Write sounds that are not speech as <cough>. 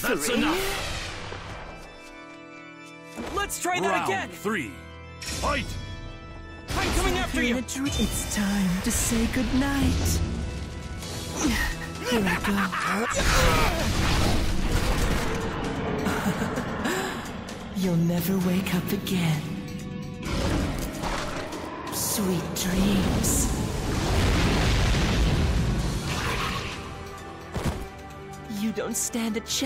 That's enough. Let's try that again. three. Fight! I'm coming after you. It's time to say goodnight. Here I go. <laughs> You'll never wake up again. Sweet dreams. You don't stand a chance.